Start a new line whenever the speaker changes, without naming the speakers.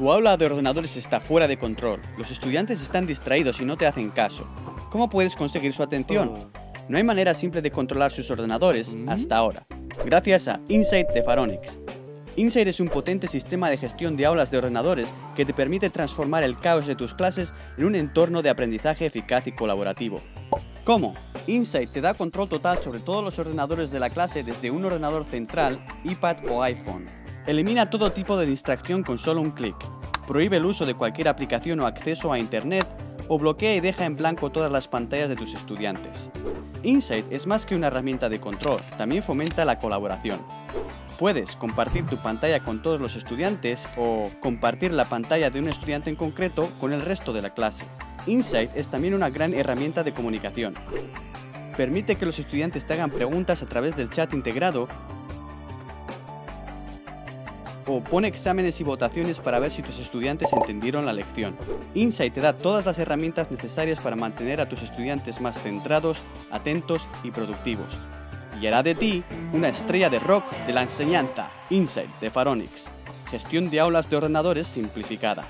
Tu aula de ordenadores está fuera de control. Los estudiantes están distraídos y no te hacen caso. ¿Cómo puedes conseguir su atención? No hay manera simple de controlar sus ordenadores hasta ahora, gracias a Insight de Pharonix. Insight es un potente sistema de gestión de aulas de ordenadores que te permite transformar el caos de tus clases en un entorno de aprendizaje eficaz y colaborativo. ¿Cómo? Insight te da control total sobre todos los ordenadores de la clase desde un ordenador central, iPad o iPhone. Elimina todo tipo de distracción con solo un clic. Prohíbe el uso de cualquier aplicación o acceso a Internet o bloquea y deja en blanco todas las pantallas de tus estudiantes. Insight es más que una herramienta de control, también fomenta la colaboración. Puedes compartir tu pantalla con todos los estudiantes o compartir la pantalla de un estudiante en concreto con el resto de la clase. Insight es también una gran herramienta de comunicación. Permite que los estudiantes te hagan preguntas a través del chat integrado o pone exámenes y votaciones para ver si tus estudiantes entendieron la lección. Insight te da todas las herramientas necesarias para mantener a tus estudiantes más centrados, atentos y productivos. Y hará de ti una estrella de rock de la enseñanza. Insight de Pharonix. Gestión de aulas de ordenadores simplificada.